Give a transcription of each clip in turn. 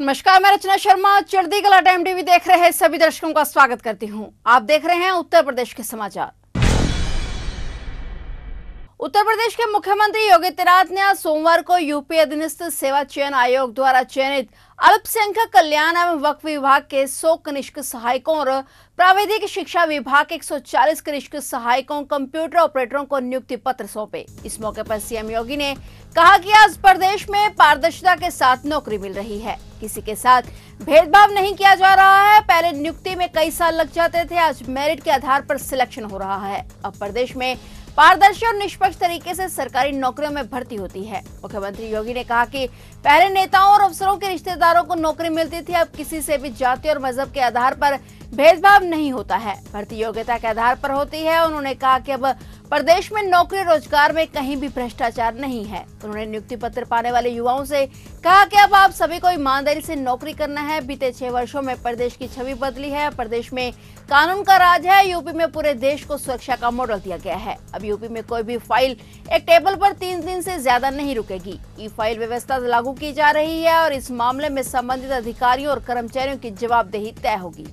नमस्कार, मैं रचना शर्मा चढ़दी कला टाइम टीवी देख रहे सभी दर्शकों का स्वागत करती हूँ। आप देख रहे हैं उत्तर प्रदेश के समाचार। उत्तर प्रदेश के मुख्यमंत्री योगी आदित्यनाथ ने आज सोमवार को यूपी अधीनस्थ सेवा चयन आयोग द्वारा चयनित अल्पसंख्यक कल्याण एवं वक्फ विभाग के 100 कनिष्क सहायकों और प्राविधिक शिक्षा विभाग के 140 कनिष्क सहायकों, कंप्यूटर ऑपरेटरों को नियुक्ति पत्र सौंपे। इस मौके पर सीएम योगी ने कहा कि आज प्रदेश में पारदर्शिता के साथ नौकरी मिल रही है। किसी के साथ भेदभाव नहीं किया जा रहा है पहले नियुक्ति में कई साल लग जाते थे। आज मेरिट के आधार पर सिलेक्शन हो रहा है। अब प्रदेश में पारदर्शी और निष्पक्ष तरीके से सरकारी नौकरियों में भर्ती होती है। मुख्यमंत्री योगी ने कहा कि पहले नेताओं और अफसरों के रिश्तेदारों को नौकरी मिलती थी। अब किसी से भी जाति और मज़हब के आधार पर भेदभाव नहीं होता है। भर्ती योग्यता के आधार पर होती है। उन्होंने कहा कि अब प्रदेश में नौकरी रोज़गार में कहीं भी भ्रष्टाचार नहीं है। उन्होंने नियुक्ति पत्र पाने वाले युवाओं से कहा कि अब आप सभी को ईमानदारी से नौकरी करना है। बीते छह वर्षों में प्रदेश की छवि बदली है। प्रदेश में कानून का राज है। यूपी में पूरे देश को सुरक्षा का मॉडल दिया गया है। अब यूपी में कोई भी फ़ाइल एक टेबल पर तीन दिन से ज़्यादा नहीं रुकेगी। ई फ़ाइल व्यवस्था लागू की जा रही है और इस मामले में संबंधित अधिकारियों और कर्मचारियों की जवाबदेही तय होगी।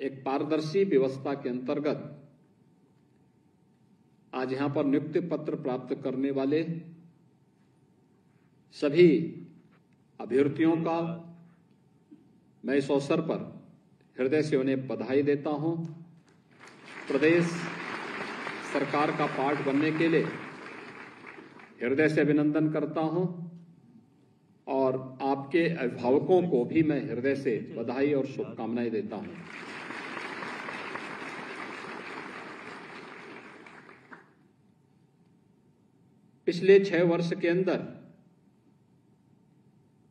एक पारदर्शी व्यवस्था के अंतर्गत आज यहाँ पर नियुक्ति पत्र प्राप्त करने वाले सभी अभ्यर्थियों का मैं इस अवसर पर हृदय से उन्हें बधाई देता हूँ। प्रदेश सरकार का पार्ट बनने के लिए हृदय से अभिनंदन करता हूँ और आपके अभिभावकों को भी मैं हृदय से बधाई और शुभकामनाएँ देता हूँ। पिछले छह वर्ष के अंदर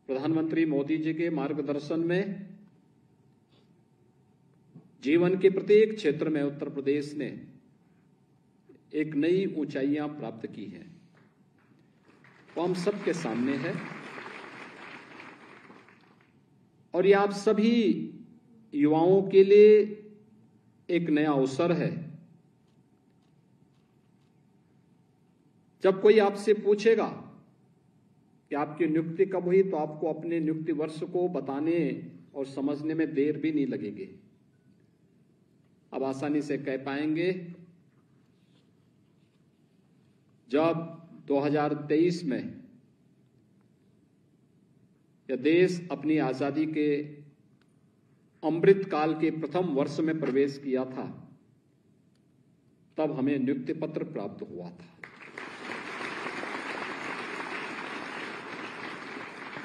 प्रधानमंत्री मोदी जी के मार्गदर्शन में जीवन के प्रत्येक क्षेत्र में उत्तर प्रदेश ने एक नई ऊंचाइयाँ प्राप्त की हैं। वो हम सबके सामने है। और ये आप सभी युवाओं के लिए एक नया अवसर है। जब कोई आपसे पूछेगा कि आपकी नियुक्ति कब हुई तो आपको अपने नियुक्ति वर्ष को बताने और समझने में देर भी नहीं लगेगी। अब आसानी से कह पाएँगे, जब 2023 में यह देश अपनी आज़ादी के अमृत काल के प्रथम वर्ष में प्रवेश किया था, तब हमें नियुक्ति पत्र प्राप्त हुआ था।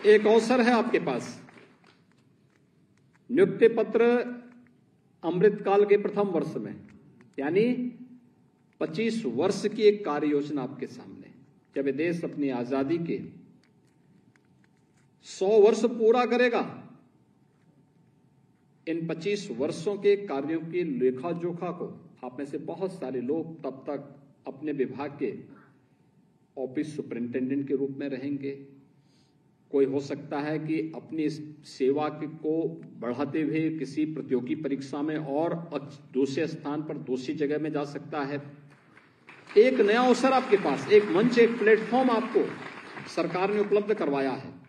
एक अवसर है आपके पास। नियुक्ति पत्र अमृतकाल के प्रथम वर्ष में, यानी 25 वर्ष की एक कार्य योजना आपके सामने। जब देश अपनी आज़ादी के 100 वर्ष पूरा करेगा, इन 25 वर्षों के कार्यों की लेखा जोखा को आप में से बहुत सारे लोग तब तक अपने विभाग के ऑफ़िस सुपरिंटेंडेंट के रूप में रहेंगे। कोई हो सकता है कि अपनी सेवा को बढ़ाते हुए किसी प्रतियोगी परीक्षा में और दूसरे स्थान पर दूसरी जगह में जा सकता है। एक नया अवसर आपके पास, एक मंच, एक प्लेटफॉर्म आपको सरकार ने उपलब्ध करवाया है।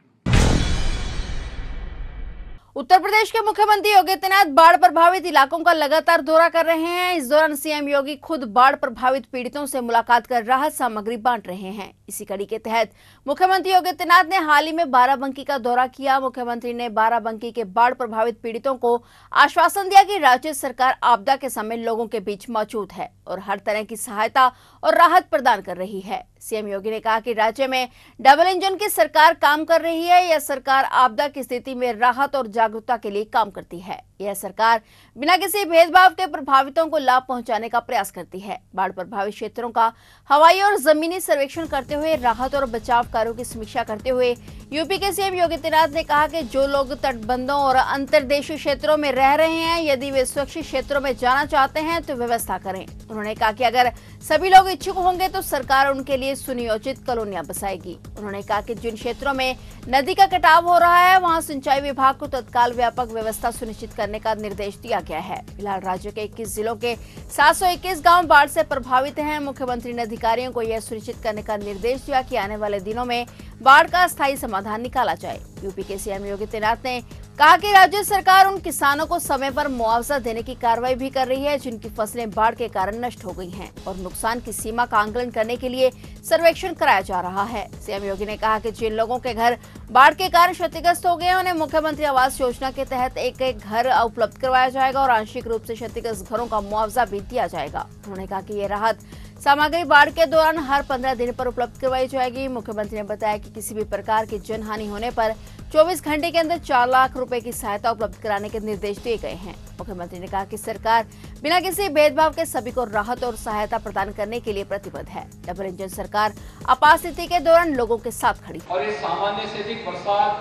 उत्तर प्रदेश के मुख्यमंत्री योगी आदित्यनाथ बाढ़ प्रभावित इलाकों का लगातार दौरा कर रहे हैं। इस दौरान सीएम योगी खुद बाढ़ प्रभावित पीड़ितों से मुलाकात कर राहत सामग्री बांट रहे हैं। इसी कड़ी के तहत मुख्यमंत्री योगी आदित्यनाथ ने हाल ही में बाराबंकी का दौरा किया। मुख्यमंत्री ने बाराबंकी के बाढ़ प्रभावित पीड़ितों को आश्वासन दिया की राज्य सरकार आपदा के समय लोगों के बीच मौजूद है और हर तरह की सहायता और राहत प्रदान कर रही है। सीएम योगी ने कहा कि राज्य में डबल इंजन की सरकार काम कर रही है यह सरकार आपदा की स्थिति में राहत और जागरूकता के लिए काम करती है। यह सरकार बिना किसी भेदभाव के प्रभावितों को लाभ पहुँचाने का प्रयास करती है। बाढ़ प्रभावित क्षेत्रों का हवाई और जमीनी सर्वेक्षण करते हुए, राहत और बचाव कार्यों की समीक्षा करते हुए यूपी के सीएम योगी आदित्यनाथ ने कहा कि जो लोग तटबंधों और अंतर्देशीय क्षेत्रों में रह रहे हैं, यदि वे सुरक्षित क्षेत्रों में जाना चाहते हैं तो व्यवस्था करें। उन्होंने कहा कि अगर सभी लोग इच्छुक होंगे तो सरकार उनके लिए सुनियोजित कॉलोनियाँ बसाएगी। उन्होंने कहा कि जिन क्षेत्रों में नदी का कटाव हो रहा है, वहाँ सिंचाई विभाग को तत्काल व्यापक व्यवस्था सुनिश्चित करने का निर्देश दिया गया है। फ़िलहाल राज्य के 21 जिलों के 721 गाँव बाढ़ से प्रभावित हैं। मुख्यमंत्री ने अधिकारियों को यह सुनिश्चित करने का निर्देश दिया कि आने वाले दिनों में बाढ़ का स्थायी समाधान निकाला जाए। यूपी के सीएम योगी आदित्यनाथ ने कहा कि राज्य सरकार उन किसानों को समय पर मुआवजा देने की कार्रवाई भी कर रही है, जिनकी फ़सलें बाढ़ के कारण नष्ट हो गई हैं और नुकसान की सीमा का आंकलन करने के लिए सर्वेक्षण कराया जा रहा है। सीएम योगी ने कहा कि जिन लोगों के घर बाढ़ के कारण क्षतिग्रस्त हो गए उन्हें मुख्यमंत्री आवास योजना के तहत एक एक घर उपलब्ध करवाया जाएगा और आंशिक रूप से क्षतिग्रस्त घरों का मुआवजा भी दिया जाएगा। उन्होंने कहा कि ये राहत सामग्री बाढ़ के दौरान हर पंद्रह दिन पर उपलब्ध करवाई जाएगी। मुख्यमंत्री ने बताया कि किसी भी प्रकार की जनहानि होने पर 24 घंटे के अंदर चार लाख रुपए की सहायता उपलब्ध कराने के निर्देश दिए गए हैं। मुख्यमंत्री ने कहा कि सरकार बिना किसी भेदभाव के सभी को राहत और सहायता प्रदान करने के लिए प्रतिबद्ध है। डबल इंजन सरकार आपात स्थिति के दौरान लोगों के साथ खड़ी और सामान्य से अधिक बरसात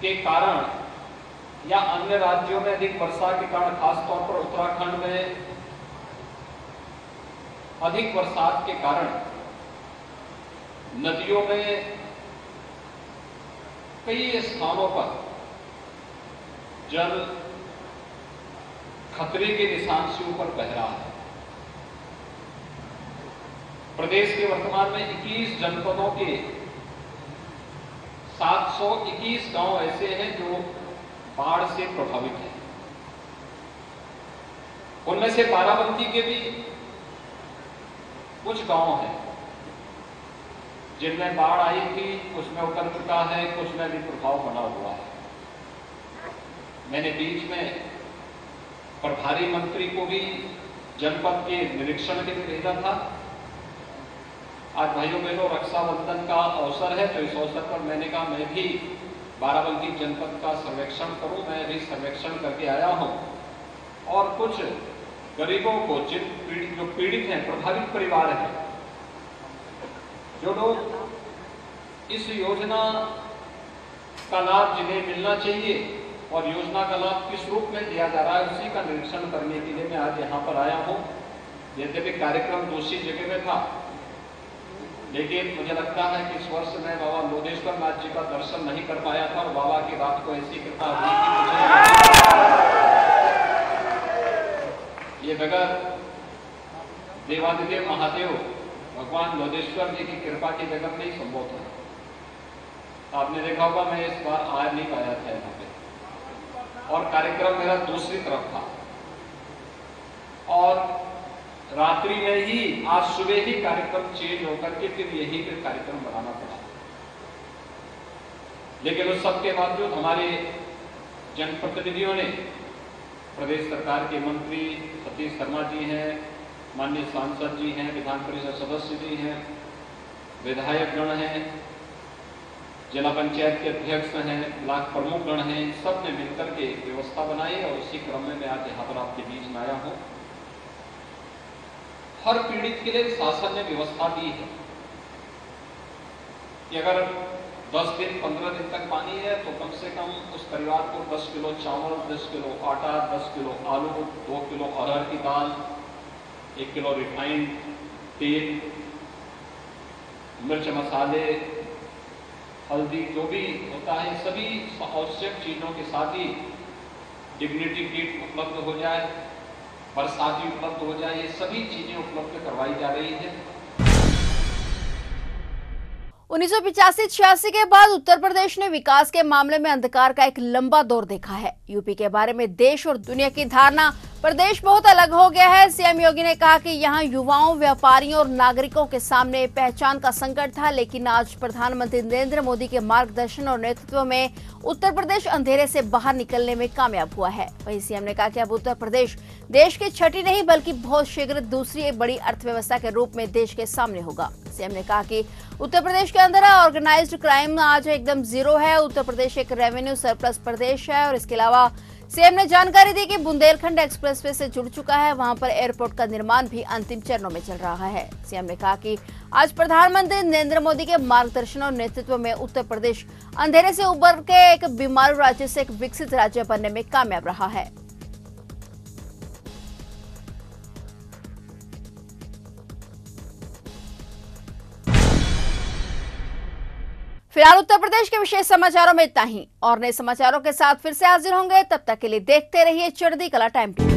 के कारण या अन्य राज्यों में अधिक वर्षा के कारण, खासतौर पर उत्तराखंड में अधिक बरसात के कारण नदियों में कई स्थानों पर जल खतरे के निशान से ऊपर बह रहा है। प्रदेश के वर्तमान में 21 जनपदों के 721 गाँव ऐसे हैं जो बाढ़ से प्रभावित हैं। उनमें से बाराबंकी के भी कुछ गाँव हैं, जिनमें बाढ़ आई थी कुछ में उतर चुका है कुछ में भी प्रभाव बना हुआ है। मैंने बीच में प्रभारी मंत्री को भी जनपद के निरीक्षण के लिए भेजा था। आज भाइयों बहनों, रक्षाबंधन का अवसर है तो इस अवसर पर मैंने कहा, मैं भी बाराबंकी जनपद का सर्वेक्षण करूँ, मैं भी सर्वेक्षण करके आया हूँ। और कुछ गरीबों को, जिन पीड़ित, जो पीड़ित हैं, प्रभावित परिवार हैं, जो लोग इस योजना का लाभ जिन्हें मिलना चाहिए और योजना का लाभ किस रूप में दिया जा रहा है, उसी का निरीक्षण करने के लिए मैं आज यहाँ पर आया हूँ। यद्यपि कार्यक्रम दूसरी जगह में था, लेकिन मुझे लगता है कि इस वर्ष मैं बाबा लोधेश्वर नाथ जी का दर्शन नहीं कर पाया था और बाबा की रात को ऐसी कृपा हुई कि मुझे ये बगैर देवादिदेव महादेव, भगवान लोधेश्वर जी की कृपा के में ही संभव था। आपने देखा होगा, मैं इस बार आ नहीं पाया था यहाँ पे। और कार्यक्रम मेरा दूसरी तरफ़ था। और रात्रि में ही, आज सुबह ही कार्यक्रम चेंज होकर के फिर यही फिर कार्यक्रम बनाना पड़ा। लेकिन उस सब के बावजूद हमारे जनप्रतिनिधियों ने प्रदेश सरकार के मंत्री सतीश शर्मा जी हैं, माननीय सांसद जी हैं, विधान परिषद सदस्य जी हैं, विधायक गण हैं, जिला पंचायत के अध्यक्ष हैं, ब्लॉक प्रमुख गण हैं सबने मिलकर के व्यवस्था बनाई और उसी क्रम में मैं आज यहाँ पर आपके बीच में आया हूँ। हर पीड़ित के लिए शासन ने व्यवस्था दी है कि अगर दस दिन, पंद्रह दिन तक पानी है तो कम से कम उस परिवार को दस किलो चावल, दस किलो आटा, दस किलो आलू, दो किलो अरहर की दाल, एक किलो रिफाइंड तेल, मिर्च मसाले, हल्दी, जो भी होता है सभी आवश्यक चीज़ों के साथ ही डिग्निटी किट उपलब्ध हो जाए, बरसाती उपलब्ध हो जाए, ये सभी चीज़ें उपलब्ध करवाई जा रही है। उन्नीस सौ छियासी के बाद उत्तर प्रदेश ने विकास के मामले में अंधकार का एक लंबा दौर देखा है। यूपी के बारे में देश और दुनिया की धारणा प्रदेश बहुत अलग हो गया है। सीएम योगी ने कहा कि यहाँ युवाओं, व्यापारियों और नागरिकों के सामने पहचान का संकट था, लेकिन आज प्रधानमंत्री नरेंद्र मोदी के मार्गदर्शन और नेतृत्व में उत्तर प्रदेश अंधेरे से बाहर निकलने में कामयाब हुआ है। वहीं सीएम ने कहा कि अब उत्तर प्रदेश देश की छठी नहीं, बल्कि बहुत शीघ्र दूसरी बड़ी अर्थव्यवस्था के रूप में देश के सामने होगा। सीएम ने कहा कि उत्तर प्रदेश के अंदर ऑर्गेनाइज्ड क्राइम आज एकदम ज़ीरो है। उत्तर प्रदेश एक रेवेन्यू सरप्लस प्रदेश है और इसके अलावा सीएम ने जानकारी दी कि बुंदेलखंड एक्सप्रेसवे से जुड़ चुका है। वहाँ पर एयरपोर्ट का निर्माण भी अंतिम चरणों में चल रहा है। सीएम ने कहा कि आज प्रधानमंत्री नरेंद्र मोदी के मार्गदर्शन और नेतृत्व में उत्तर प्रदेश अंधेरे से उबर के एक बीमारू राज्य से एक विकसित राज्य बनने में कामयाब रहा है। फ़िलहाल उत्तर प्रदेश के विशेष समाचारों में इतना ही। और नए समाचारों के साथ फिर से हाजिर होंगे। तब तक के लिए देखते रहिए चढ़दी कला टाइम टीवी